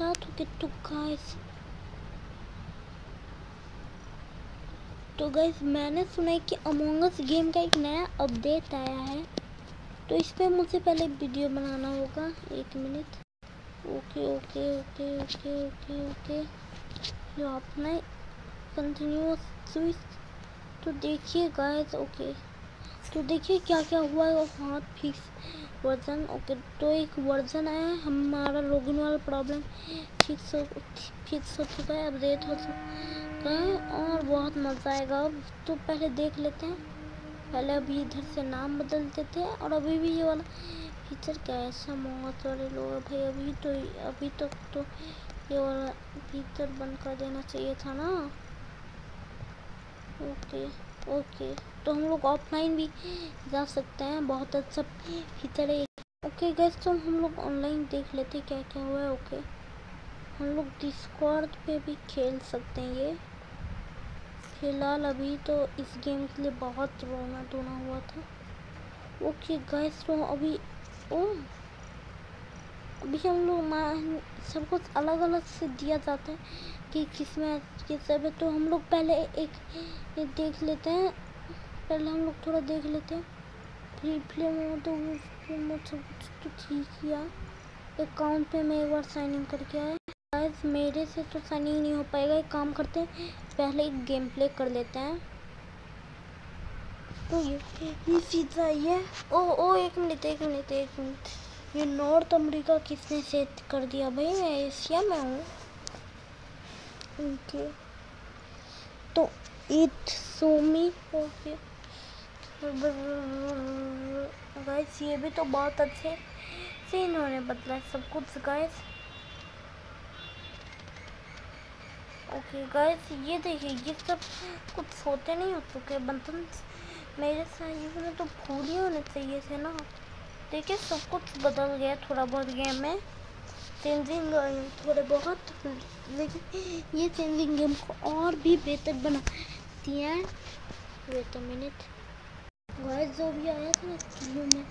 Start हो गया तो गाइस तो गाइस मैंने सुना है कि अमोंगस गेम का एक नया अपडेट आया है। तो इस पर मुझे पहले वीडियो बनाना होगा। एक minute okay okay okay okay okay okay जो आपने कंटिन्यू स्विच तो देखिए गाइस ओके तो देखिए क्या क्या हुआ है हाथ फिक्स वर्जन ओके तो एक वर्जन आया है हमारा लोगिन वाला प्रॉब्लम फिक्स हो फिक्स हो चुका है अपडेट हो चुका है और बहुत मज़ा आएगा। अब तो पहले देख लेते हैं। पहले अभी इधर से नाम बदलते थे और अभी भी ये वाला फीचर कैसा मौत वाले लोग भाई अभी तो अभी तक तो, तो ये वाला फीचर बंद कर देना चाहिए था ना? ओके ओके तो हम लोग ऑफलाइन भी जा सकते हैं, बहुत अच्छा फीचर है। ओके गैस तो हम लोग ऑनलाइन देख लेते क्या क्या हुआ है, ओके। हम लोग डिस्कॉर्ड पे भी खेल सकते हैं ये। फ़िलहाल अभी तो इस गेम के लिए बहुत रोना धोना हुआ था। ओके गैस तो अभी, ओ, अभी हम लोग सब कुछ अलग अलग से दिया जाता है। कि किसमें किस है तो हम लोग पहले एक, देख लेते हैं। पहले हम लोग थोड़ा देख लेते हैं। फ्री फ्लेम में तो वो सब कुछ तो ठीक किया। अकाउंट पे मैं एक बार साइन इन करके आया मेरे से तो साइन इन नहीं हो पाएगा। एक काम करते हैं पहले एक गेम प्ले कर लेते हैं। तो ये ये सीधा ये ओ ओ एक मिनट एक मिनट एक मिनट। ये नॉर्थ अमेरिका किसने सेट कर दिया भाई? मैं एशिया में हूँ। ओके तो इट सोमी ओके गाइस ये भी तो बहुत अच्छे से इन्होंने बदला है सब कुछ गाइस ओके गाइस ये देखिए, ये सब कुछ होते नहीं हो चुके बंधन। मेरे साइज़ में तो फूल ही होने चाहिए थे ना। देखिए, सब कुछ बदल गया थोड़ा बहुत गेम में। चेंजिंग थोड़े बहुत लेकिन ये चेंजिंग गेम को और भी बेहतर बनाती है वेट अ मिनट गाइस जो भी आया था ना स्क्रीन में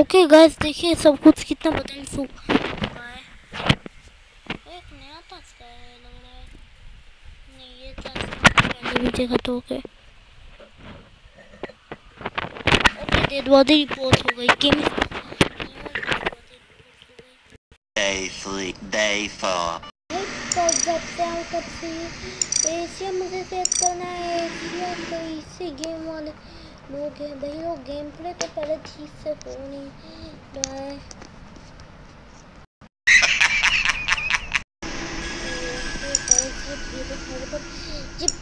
ओके गाइस देखिए सब कुछ कितना बदल चुका है। एक नया टास्क है लग रहा है। नहीं ये टास्क भी देखा तो okay okay dead body report हो गई game Day three, day four. कब से एशिया मुझे सेट करना है एशिया तो गेम वाले लोग हैं भाई लोग गेम प्ले तो पहले ठीक से हो नहीं रहा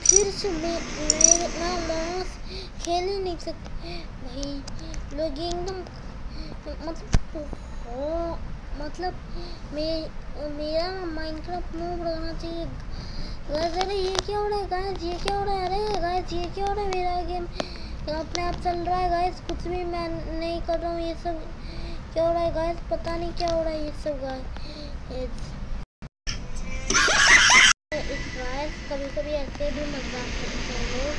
फिर से मैं मैं मैं माउस खेल ही नहीं सकते भाई लोग एकदम मतलब मतलब मैं, मेरा माइनक्राफ्ट मूव रहना चाहिए। गाइस अरे ये क्या हो रहा है? गाइस ये क्या हो रहा है? अरे गाइस ये क्या हो रहा है मेरा गेम अपने आप चल रहा है गाइस कुछ भी मैं नहीं कर रहा हूँ, ये सब क्या हो रहा है गाइस पता नहीं क्या हो रहा है ये सब गाइस कभी कभी ऐसे भी मज़ाक करते हैं लोग।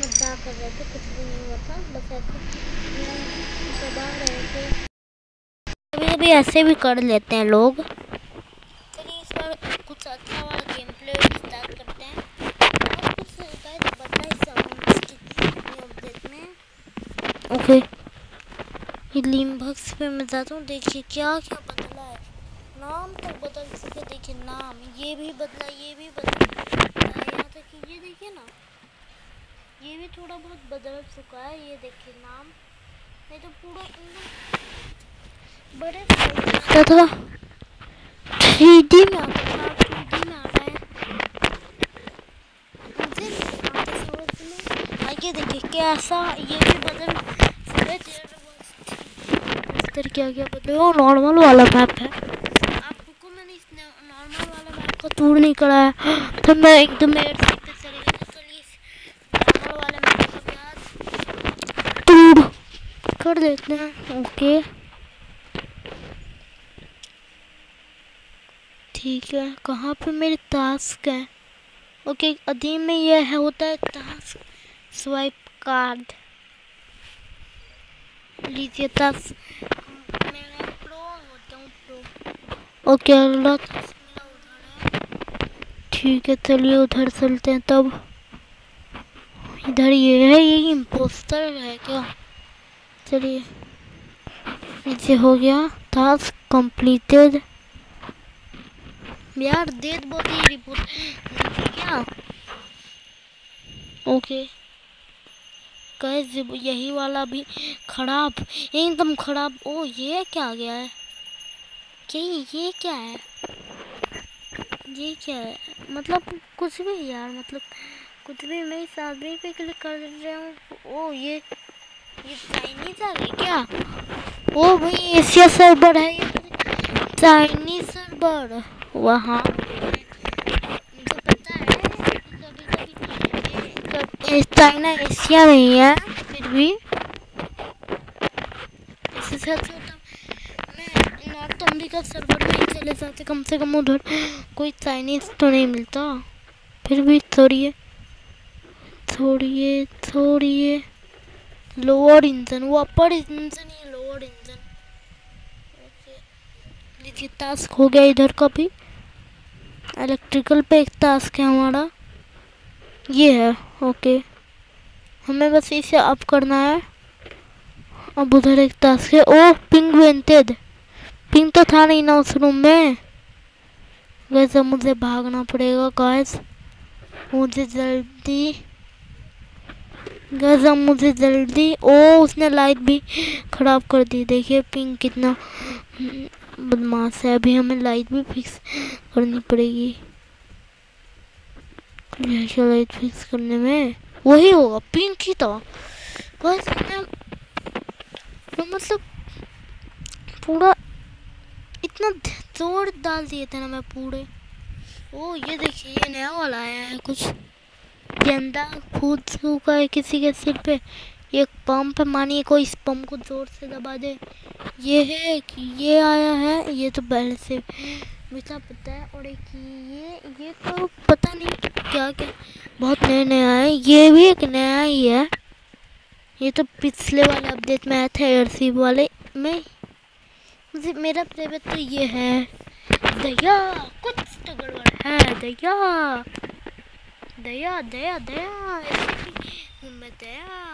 मज़ाक कर रहे थे, कुछ भी नहीं हुआ था, बस ऐसे दबा रहे थे। कभी ऐसे भी कर लेते हैं लोग। चलिए इस बार कुछ अच्छा वाला गेम प्ले स्टार्ट करते हैं। ओके लीम बक्स पे मैं जाता हूँ देखिए क्या क्या बदला है। नाम तो बदल चुके देखिए नाम। ये भी बदला ये भी बदला। यहाँ तक कि ये देखिए ना ये भी थोड़ा बहुत बदल चुका है ये देखिए नाम। नहीं तो पूरा बड़े था? थ्री डी में आता आगे देखिए, कैसा ये भी बदल इधर क्या क्या बदले वो नॉर्मल वाला मैप है। आपको मैंने इस नॉर्मल वाला मैप का टूर नहीं कराया तो मैं एकदम गया। तो टूर कर देते हैं। ओके। ठीक है। कहाँ पे मेरे टास्क है? ओके अधीम में यह है, होता है टास्क स्वाइप कार्ड लीजिए टास्क मैंने ओके अल्लाह ठीक है, चलिए उधर चलते हैं तब। इधर ये है, ये इम्पोस्टर है क्या? चलिए, नीचे हो गया। टास्क कंप्लीटेड यार दे रिपोर्ट क्या ओके कैसे यही वाला भी खराब, एकदम खराब। ओ, ये क्या आ गया है? क्या ये क्या है? ये क्या है? मतलब कुछ भी यार मतलब कुछ भी मैं इस आदमी पे क्लिक कर रहा हूँ। ओ, ये ये चाइनीज़ आ गई क्या? ओ भाई एशिया सर्वर है ये चाइनीज़ सर्वर वहाँ है चाइना एशिया में ही है फिर भी। इससे मैं नॉर्थ अमेरिका सर्वर में ही चले जाते कम से कम उधर कोई चाइनीज़ तो नहीं मिलता। फिर भी छोड़िए छोड़िए छोड़िए लोअर इंजन वो अपर इंजन ही लोअर इंजन देखिए टास्क हो गया इधर का भी। इलेक्ट्रिकल पे एक टास्क है हमारा। ये है, ओके। हमें बस इसे अप करना है। अब उधर एक टास्क है। ओ पिंग वेंटेड। पिंग तो था नहीं ना उस रूम में। वैसे मुझे भागना पड़ेगा गाइस मुझे जल्दी। गजब मुझे जल्दी। ओ उसने लाइट भी खराब कर दी। देखिए पिंक कितना बदमाश है। अभी हमें लाइट भी फिक्स करनी पड़ेगी। लाइट फिक्स करने में। वही होगा पिंक ही था। बस मतलब पूरा इतना ज़ोर डाल दिए थे ना मैं पूरे। ओ, ये देखिए, ये नया वाला आया है कुछ। गेंदा, फूल चुका है किसी के सिर पे। एक पंप है, मानिए कोई इस पंप को ज़ोर से दबा दे। ये है कि ये आया है, ये तो पहले से मुझे पता है, और एक ये ये तो पता नहीं क्या क्या, बहुत नए नए आए ये भी एक नया ही है। ये तो पिछले वाले अपडेट में आया था, एयर वाले में। मेरा फेवरेट तो ये है। दया, कुछ तो गड़बड़ है, दया। दया दया दया मैं दया।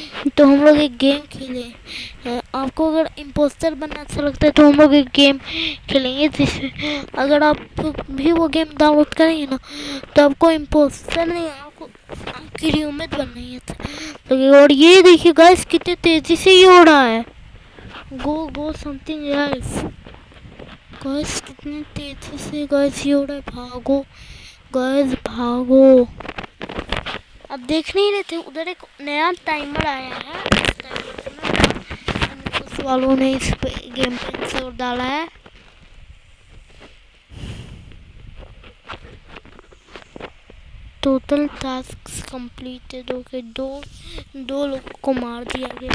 तो हम लोग एक गेम खेलें। आपको अगर इम्पोस्टर बनना अच्छा लगता है तो हम लोग एक गेम खेलेंगे जिसमें अगर आप भी वो गेम डाउनलोड करेंगे ना तो आपको इम्पोस्टर नहीं, आपको क्रिएट बनना ही। अच्छा लगेगा और ये देखिए गाइस कितने तेज़ी से ये हो रहा है। Go go something else guys कितने तेज़ी से गाइस ये हो रहा है। भागो। गाइस भागो। अब देख नहीं रहे थे, उधर एक नया टाइमर आया है। उस वालों ने इस पे गेम पे ज़ोर डाला है। टोटल टास्क कंप्लीटेड हो गए दो दो लोगों को मार दिया गया।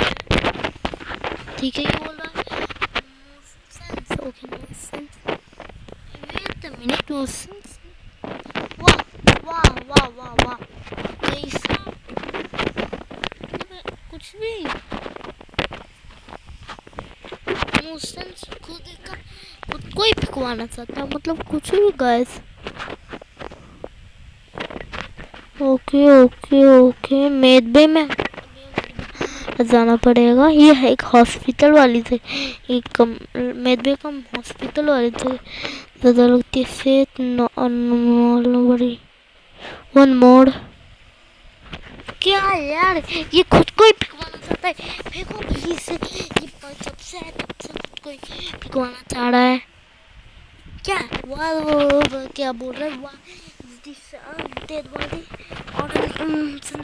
ठीक है बोल रहा है। ओके मिनट नो सेंस वाह वाह वाह वाह वाह कैसा कुछ भी मोशंस खुद का खुद को ही फिकवाना चाहता है मतलब कुछ भी guess okay okay okay medbay में। जाना पड़ेगा। ये है एक हॉस्पिटल वाली से एक कम मेदबे का हॉस्पिटल वाली से ज़्यादा लगती है बड़ी वन मोड क्या यार? ये खुद को ही चाहता है। प्लीज़ ये जब से तब से को चाह रहा है। क्या वाह क्या बोल रहा है? वाह दिस डेड बॉडी और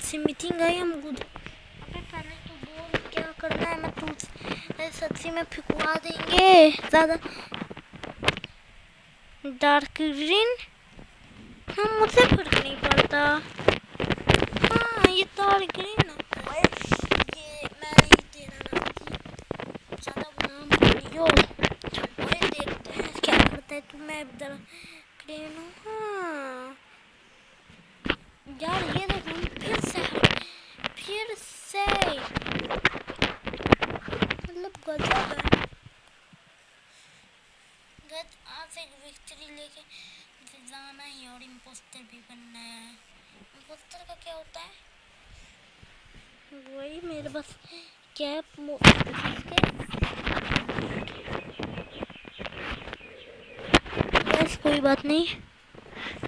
से मीटिंग हम गुड पहले तो बोल, क्या करना है? मैं सच्ची में फिकवा देंगे ज़्यादा। डार्क ग्रीन हाँ मुझे फ़र्क नहीं पड़ता। हाँ ये डार्क ग्रीन है ये मैं नहीं दे रहा ना ज़्यादा नाम यो ओए देखते हैं क्या है तू मैं इधर ग्रीन हूँ। हाँ। यार, ये देखो फिर से फिर से। मतलब गजब है। गज आज एक विक्ट्री लेके जाना ही और इम्पोस्टर भी बनना है। इम्पोस्टर का क्या होता है? वही मेरे पास कैप बस कोई बात नहीं।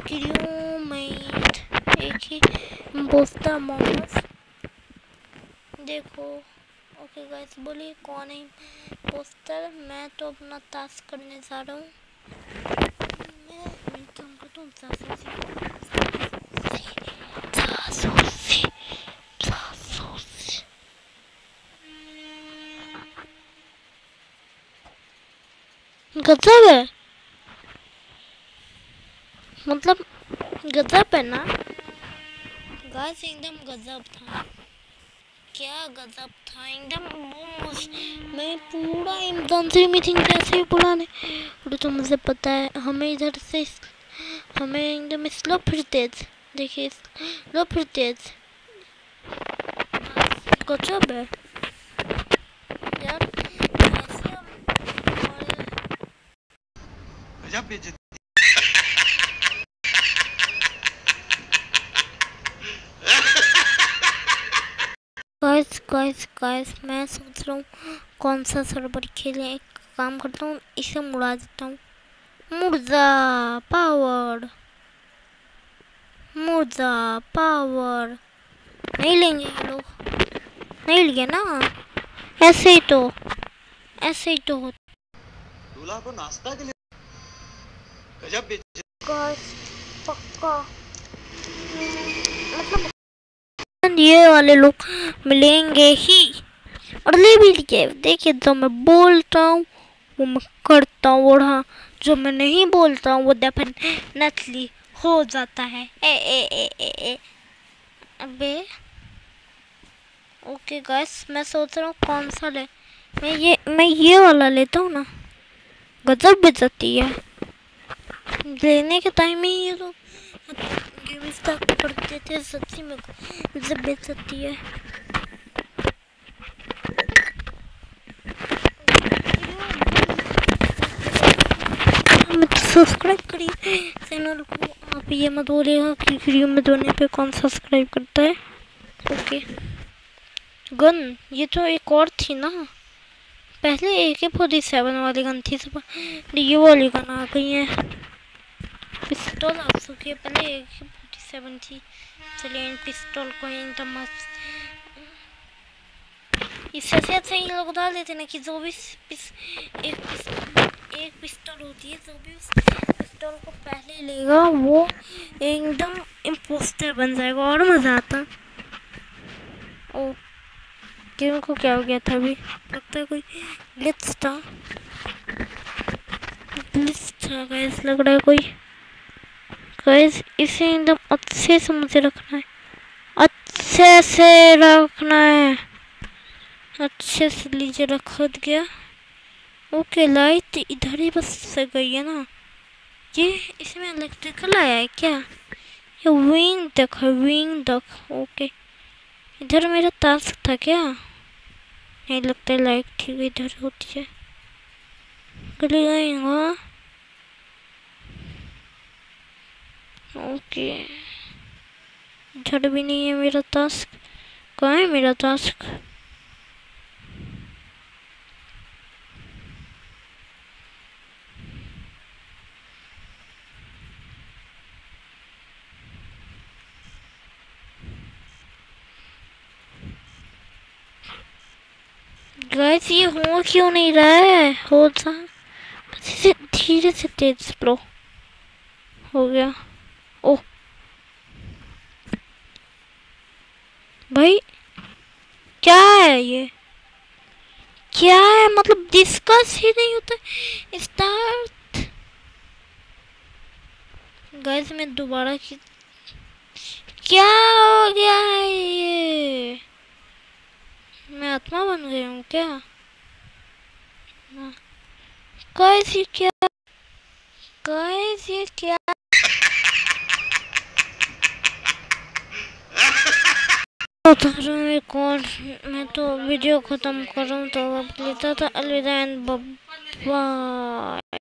क्यों, मैं एक ही इम्पोस्टर मोमोस देखो ओके गाइस बोलिए कौन है पोस्टर मैं तो अपना टास्क करने जा रहा हूँ। मैं मैं क्या करता हूँ जासूसी जासूसी जासूसी गजब है मतलब गजब है ना? गाइस एकदम गजब था। क्या गजब था? एकदम मोमोस मैं पूरा इमदान से मीटिंग कैसे बुलाने और तो मुझे पता है हमें इधर से हमें एकदम स्लो फिर तेज। देखिए स्लो फिर तेज। गजब है। यार गजब गाइस गाइस गाइस मैं सोच रहा हूँ कौन सा सर्वर खेलें एक काम करता हूँ इसे मुड़ा देता हूँ। मुर्जा पावर मुर्जा पावर नहीं लेंगे ये लोग। नहीं लिए ना। ऐसे ही तो। ऐसे ही तो दूल्हा को नाश्ता के लिए। गजब पक्का। मतलब ये वाले लोग मिलेंगे ही। और ले भी लिए देखिए, जो मैं बोलता हूँ, वो मैं करता हूँ। और हाँ जो मैं नहीं बोलता हूँ, वो डेफिनेटली हो जाता है। ए ए ए ए ए। अबे ओके गाइस मैं सोच रहा हूँ कौन सा ले। मैं ये मैं ये वाला लेता हूँ ना। गजब बेचती है। लेने के टाइम ही ये तो गेम स्टार्ट करते थे, सच्ची में जब बेच सकती है। तो सब्सक्राइब करिए चैनल को आप ये मत बोलिएगा कि वीडियो में दोने पे कौन सब्सक्राइब करता है। ओके गन ये तो एक और थी ना। पहले ए के फोर्टी सेवन वाली गन थी सब ये वाली गन आ गई है। पिस्तौल आप सके पहले ए के फोर्टी सेवन थी चलिए इन पिस्तौल को एकदम मस्त इससे से अच्छा ये लोग डाल देते ना कि जो भी पिस, एक पिस, एक पिस्तौल होती है जो भी उस पिस्तौल को पहले लेगा वो एकदम इम्पोस्टर बन जाएगा और मज़ा आता। ओ गेम को क्या हो गया था अभी? लगता है कोई ग्लिच था। ग्लिच था गैस लग रहा है कोई। गैस इसे एकदम अच्छे से मुझे रखना है। अच्छे से रखना है। अच्छे से लीजिए, रख गया। ओके, लाइट इधर ही बस से गई है ना। ये इसमें इलेक्ट्रिकल आया है क्या? ये विंग तक है विंग तक ओके। इधर मेरा टास्क था क्या? नहीं लगता लाइट ठीक इधर होती है। गली आएगा। ओके। इधर भी नहीं है मेरा टास्क कहाँ है मेरा टास्क गैस ये हो क्यों नहीं रहा है? हो जा धीरे से तेज स्लो हो गया। ओ भाई, क्या है ये? क्या है? मतलब डिस्कस ही नहीं होता। स्टार्ट गैस में दोबारा की क्या हो गया है ये? मैं आत्मा बन गई हूँ क्या? ये क्या ये क्या तो मैं कौन मैं तो वीडियो ख़त्म करूँ तो अब लेता था अलविदा एंड बाय